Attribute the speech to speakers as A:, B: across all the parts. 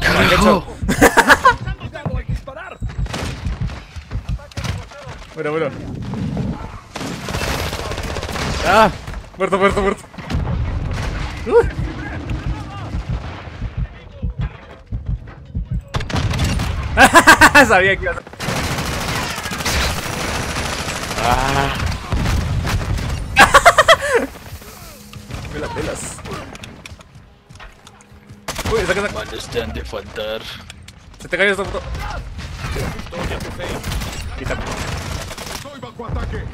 A: ¡Carajo! Bueno, bueno.
B: ¡Ah!
A: Muerto, muerto, muerto. Uh. Sabía que iba a...
B: ¡Ah!
A: Me la pelas. Uy, saca, saca.
B: Manos te han de faltar.
A: Se te cayó esta puto. Quita.
C: ¡Soy bajo ataque!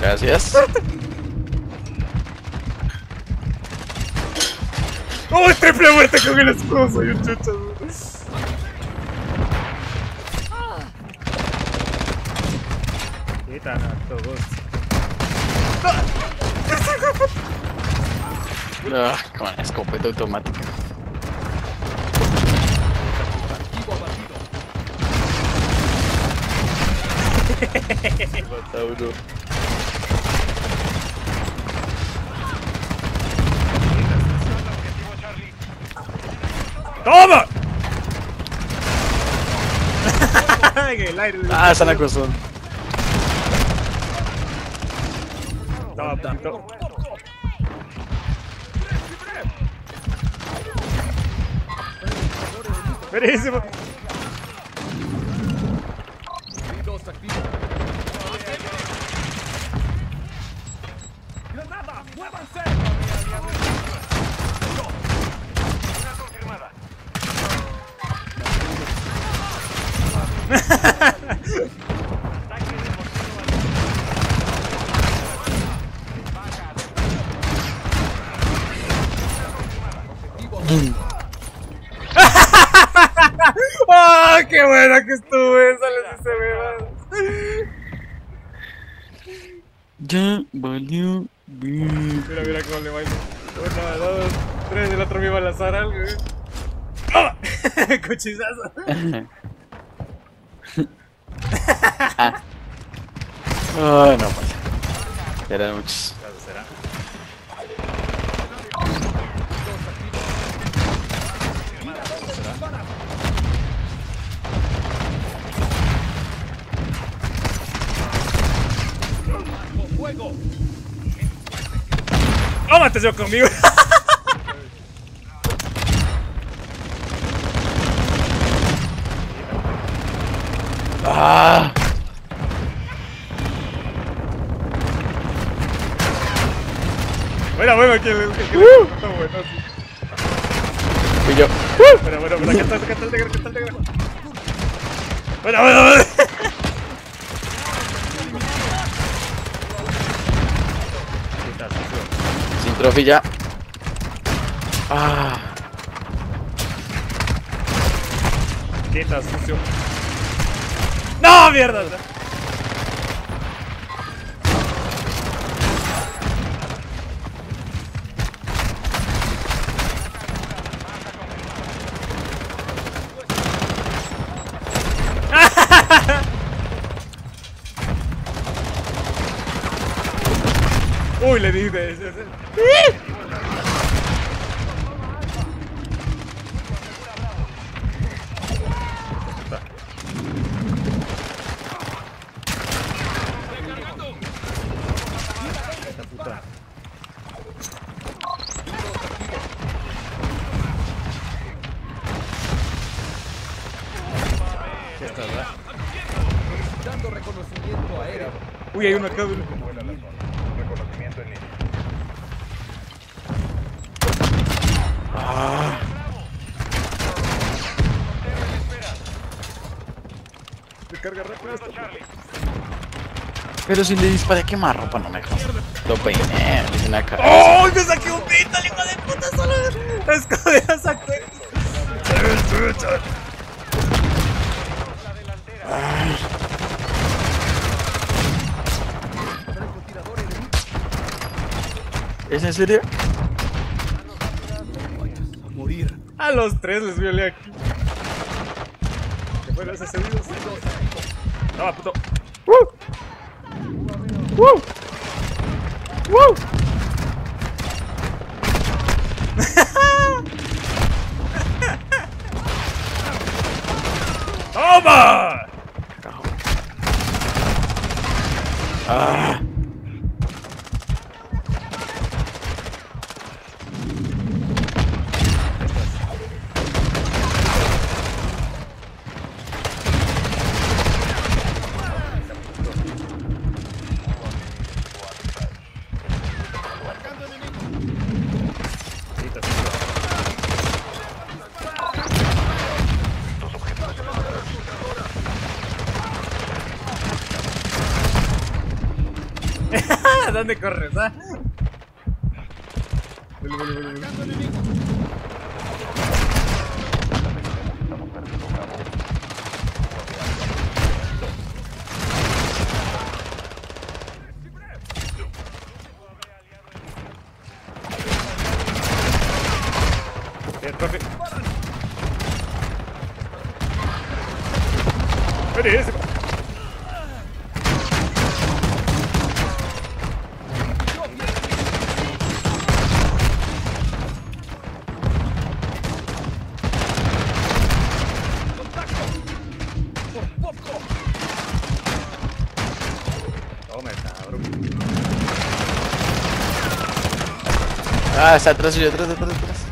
B: Gracias.
A: ¡Oh, triple muerte con el escudo! Soy un chucho. Quitan a todos.
B: Ah, con escopeta automática.
A: ¡Toma! en el aire.
B: Ah, están acostón.
A: Toma, puto. Buenísimo.
C: Ortiz.
A: Ah. ah.
B: não, pai. Era antes.
A: Será? Vamos, Matheus,
B: eu caminho. Ya. Ah.
A: Quita, sucio. ¡No, mierda! Uy, le di de ese. Esta puta. Ya está, ¿verdad?
C: Dando reconocimiento aéreo.
A: Uy, hay uno acá, güey.
B: Ah.
A: Recarga
B: Pero si le disparé a quemar ropa, no me jodas. Lo peiné, le hice una cara.
A: ¡Oh! ¡Me saqué un pito, el hijo de puta! Solo escondida sacé.
B: ¿Es en serio?
C: A morir.
A: A los tres les violé aquí. ¿Qué fueron esos Ah, lá, putão. Uh! Uh! Uh!
C: ¿Dónde corres, ah?
A: Atrás y atrás, atrás, atrás.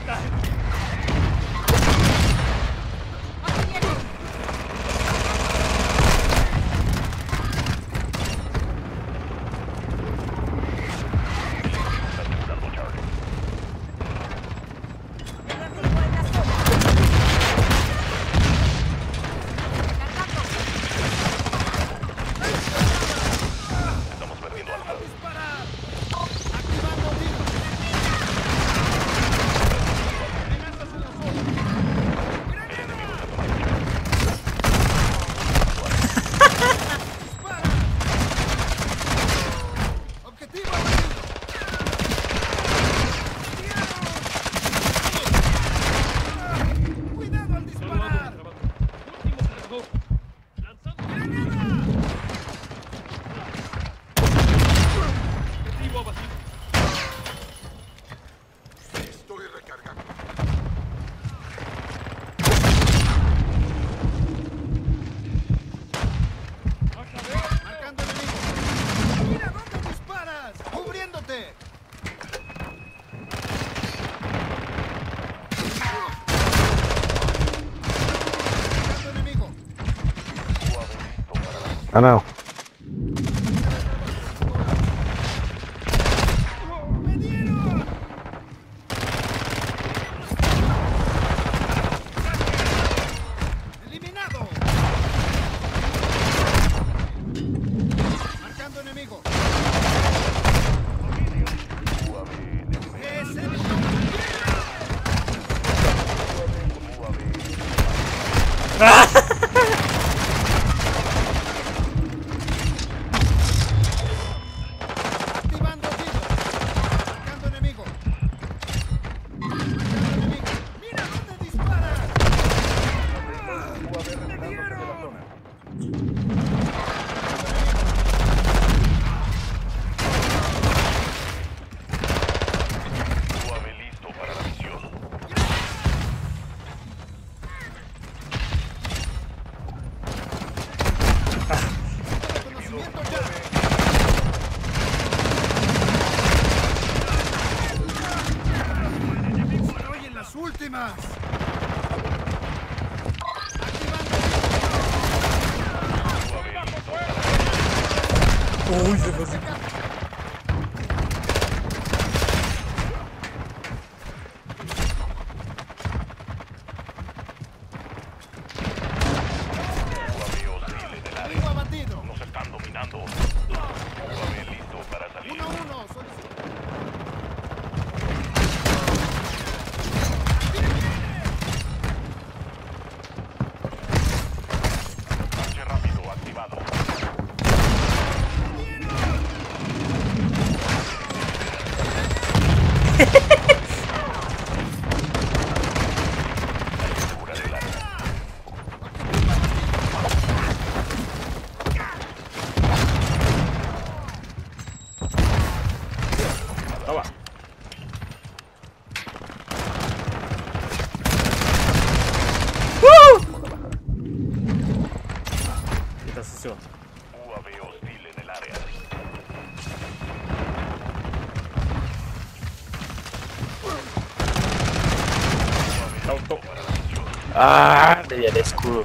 B: Ah, le di al escudo.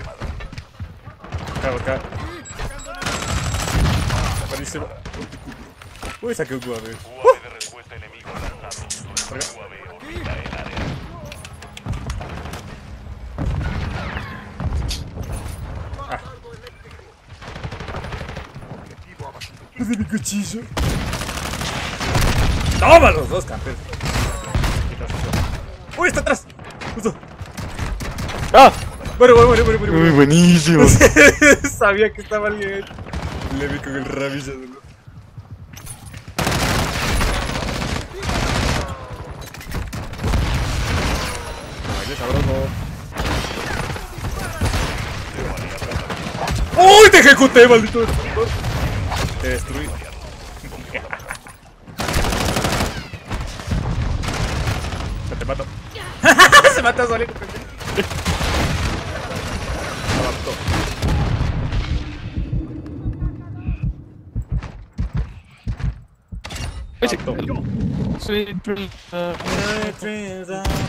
A: Acá, acá. Buenísimo. Uy, saqué un UAV.
D: UAV de respuesta enemigo lanzado.
A: Acá.
D: UAV orbita el área.
A: de mi cuchillo. ¡Toma los dos, campeón! ¡Uy, está atrás! Justo.
B: ¡Ah!
A: Bueno, bueno, bueno, bueno, bueno,
B: Muy buenísimo.
A: Sabía que estaba alguien ahí. Le vi con el rabillo qué sabroso. ¡Uy! ¡Te ejecuté, maldito! Te destruí. Ya te mato. Se mata solito.
B: Sweet dreams
A: are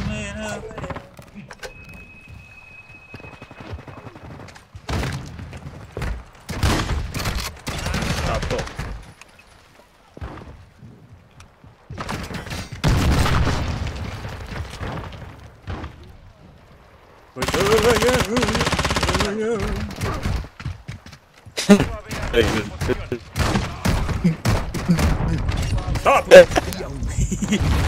A: made
D: of Capo. 哎呀我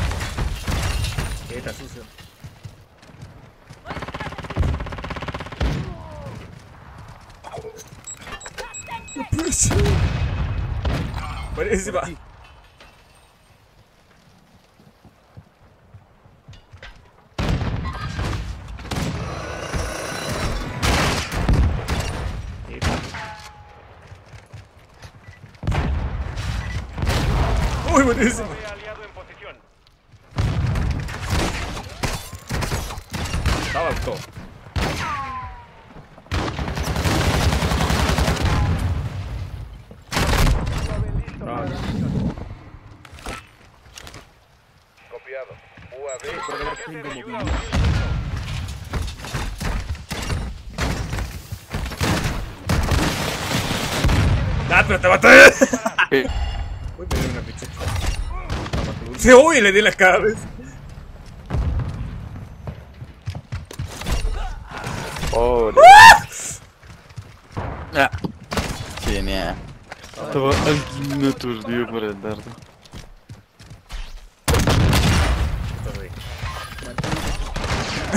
A: ¡Ah, pero te maté! Uy, me dio una picheta. Sí, uy, le di la cabeza.
B: Pobre. Ah. Genial. Estaba alguien aturdido por el dardo.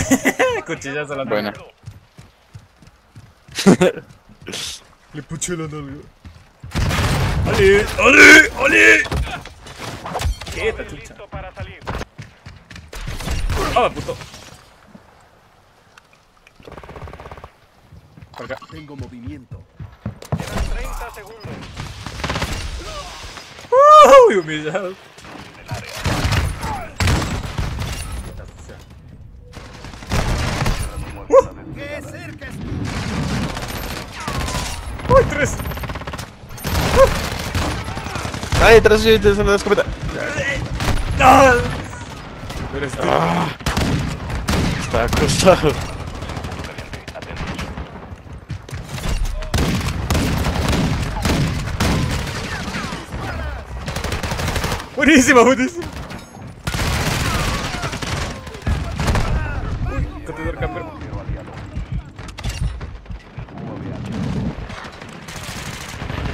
A: Cuchillazo a la
B: Buena.
A: Le puché la nalga. ¡Ale! ¡Ale! ¡Ale! Quieta, chucha. ¡Ah, puto! Por acá.
C: Tengo movimiento.
D: Quedan 30 segundos.
A: ¡Uy, humillado!
C: ¡Qué cerca es!
A: ¡Uy, tres!
B: ¡Ay, detrás de de la escopeta!
A: ¡No! Eres tú.
B: Ah. Está acostado.
A: Buenísima, buenísima.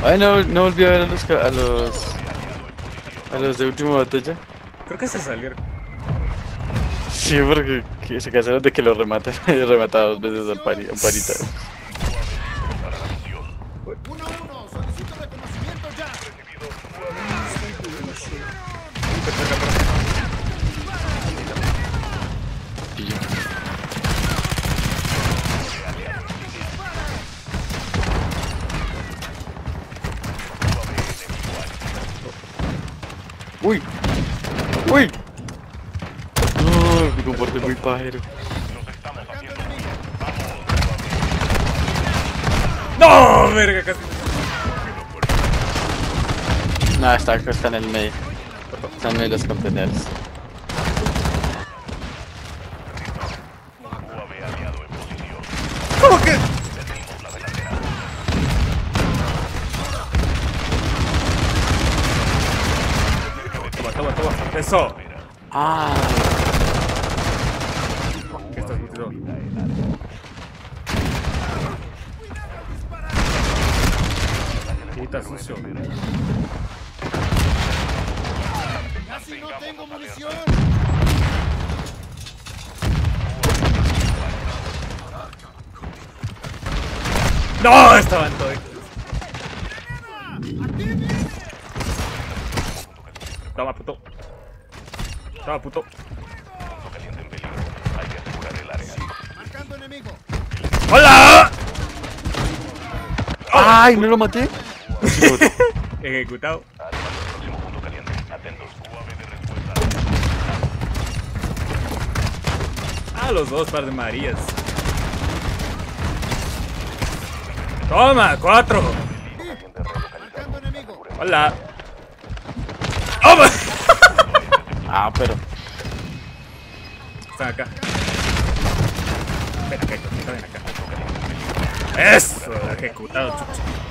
B: Ay, no, no volví a ver a los, a los, a los de última batalla.
A: Creo que se salieron.
B: Sí, porque que se cansaron de que lo rematan, remata dos veces al pari, a un parita. Ah, está, está en el medio. Está en medio de los contenedores.
D: ¿Cómo que?
A: Eso.
B: Ah.
A: ¿Qué estás Puta sucio.
C: ¡No!
A: Estaban todos. Toma, puto. Toma, puto. ¡Hola!
B: ay, no lo maté.
A: Ejecutado.
D: Próximo punto caliente. Atentos. UAV de respuesta.
A: A los dos par de Marías. Toma, cuatro. Hola. ¡Oh!
B: Ah, pero.
A: Están acá. Ven acá, ven acá. Eso, ejecutado, chucho.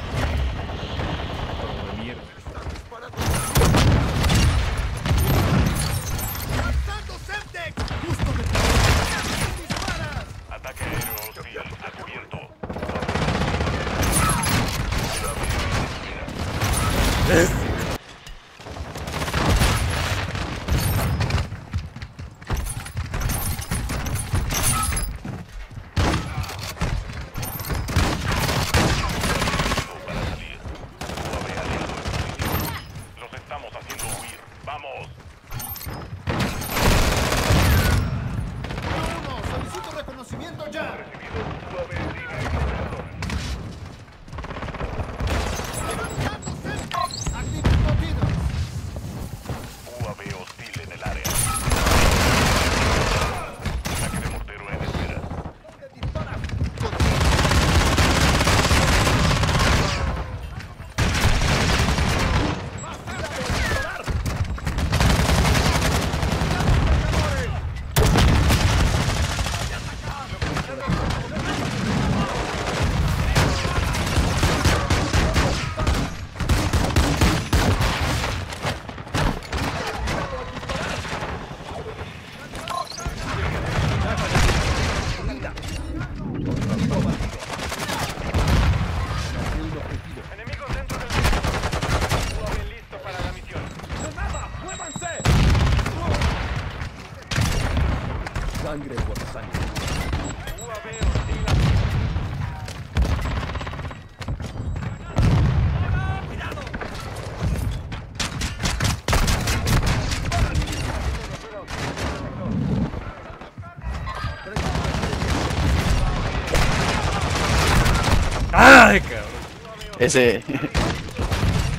B: Ese.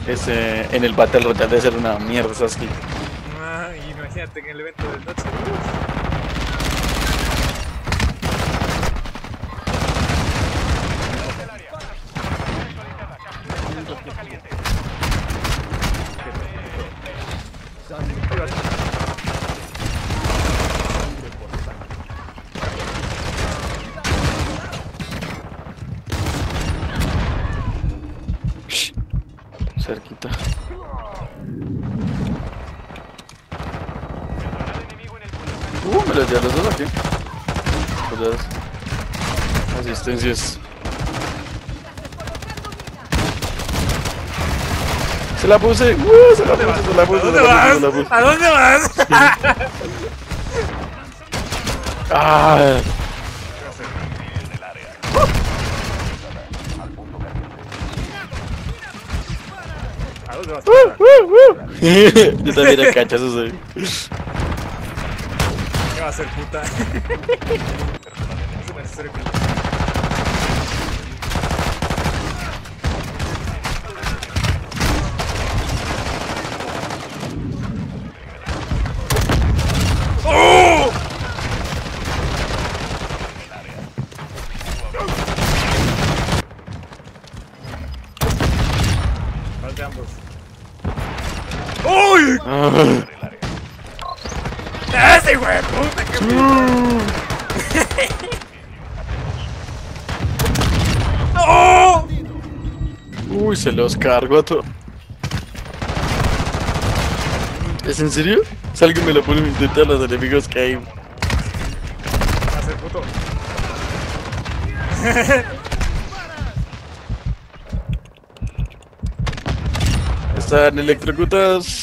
B: Ese. En el Battle Royale debe ser una mierda, Sasuke.
A: Ah, imagínate en el evento de noche.
B: Cerquita. Uh, me los di a los dos aquí. Los dos. Asistencias. Se la puse. Uh, se la puse, se la
A: ¿A
B: puse, se
A: dónde
B: la puse, se la
A: vas?
B: puse.
A: ¿A dónde vas?
B: Ah,
A: ¿A dónde vas?
B: uh, uh, uh. Yo también a cachazos ahí.
A: ¿Qué va a hacer, puta? Es necesario que- ¡Oh! ¿Cuál de ambos? ¡Uy!
B: Ah.
A: ¡Ese güey, puta! ¡Qué ¡Oh!
B: Uy, se los cargo a todos. ¿Es en serio? Si alguien me lo pone a intentar los enemigos que hay.
A: Va a ser puto.
B: Están electrocutados.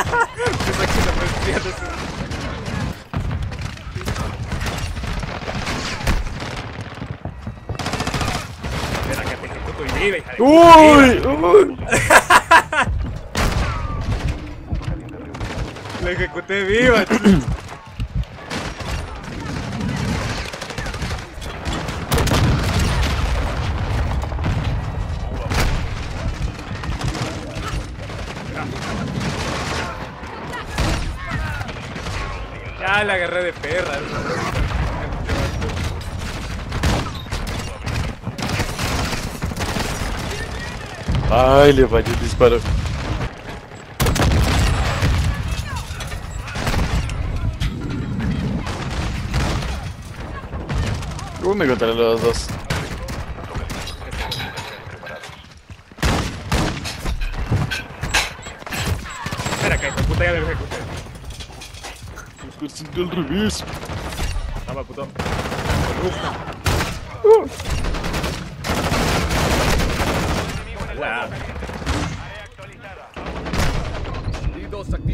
A: Uy,
B: uy.
A: La ejecuté viva. Ya la agarré de perra.
B: Ay, le falló el disparo. Uno contra los dos.
A: Espera que ejecuté ya lo ejecuté.
B: Los al revés.
A: Toma, puto. Hola.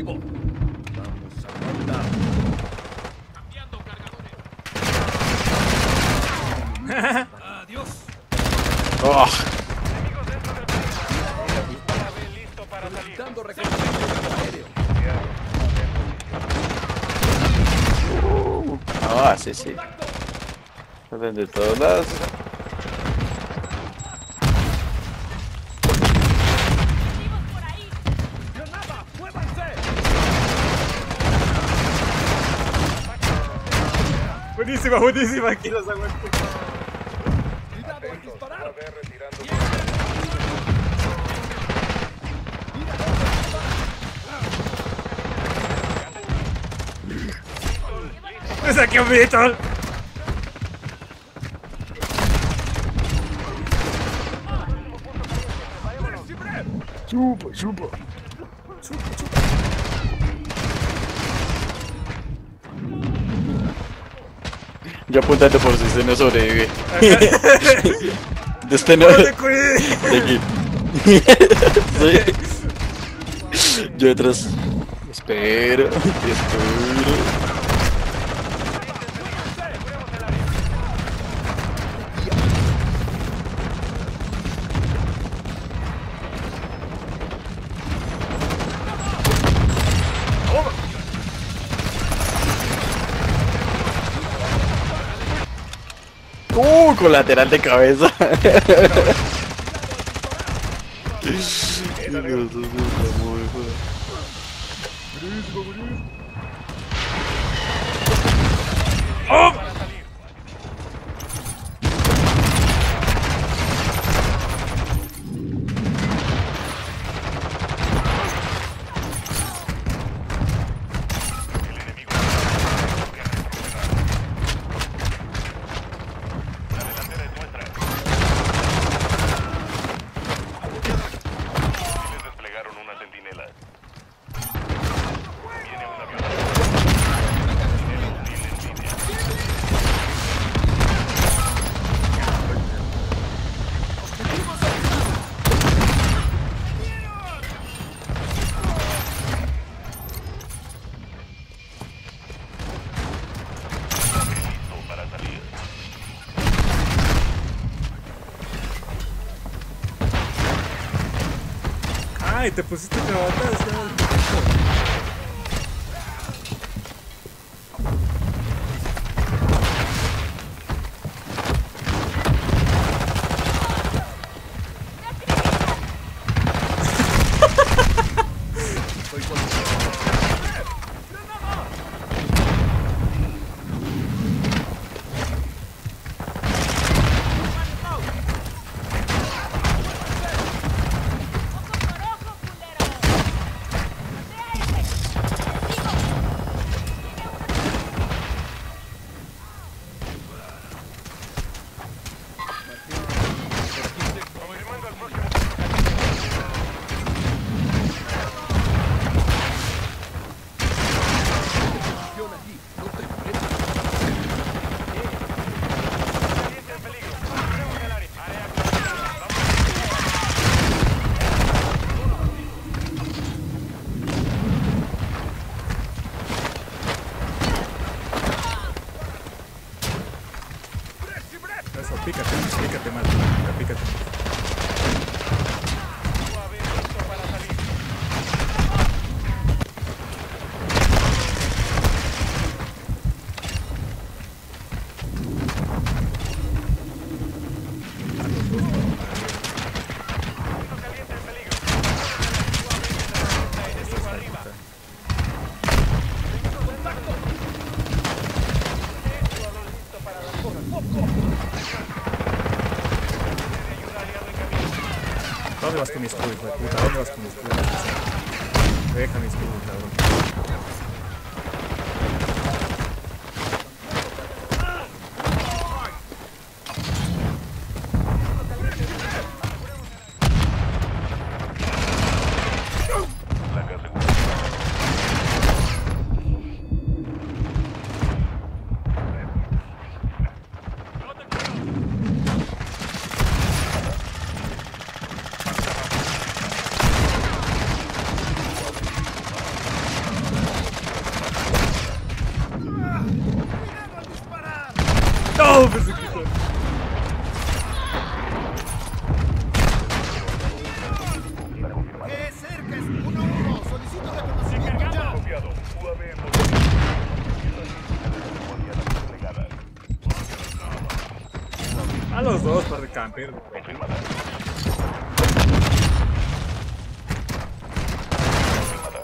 C: Activo. Vamos a matar.
B: Oh,
C: Dando reconocimiento aéreo.
B: ah, sí, sí. Salen de todos lados.
A: Buenísima, buenísima. Aquí los
C: disparar.
A: Me saqué un Beetle.
B: Chupa, chupa. Ya apuntando por si este no sobrevive. De este no. De aquí. Sí. Yo detrás. Espero. Espero. Uh, colateral de cabeza. Dios,
A: Ay, te pusiste pelotas. Dónde vas con mi escudo, hijo de puta? ¿A dónde vas con mi escudo? Deja mi escudo, cabrón.
D: Placa segura.
A: ¡No! Pensé que hijo de-
C: ¡Eh, cerca! ¡Uno, uno! ¡Solicito reconocimiento ya!
D: Copiado. UAV en movimiento. Desplegada.
A: A los dos para de camper, güey.
D: Confirmada. Confirmada.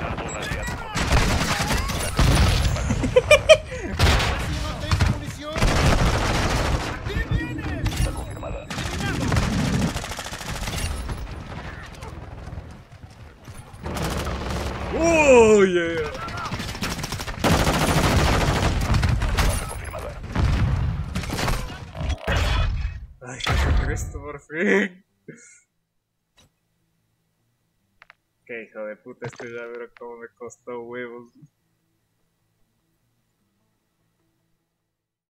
D: Lanzo un aliado.
C: ¡No tengo munición! ¡Aquí viene!
D: Está confirmada.
A: ¡Oh, yeah!
D: Confirmada.
A: Ay, Jesucristo, por fin. Qué hijo de puta este llavero, como me costó huevos.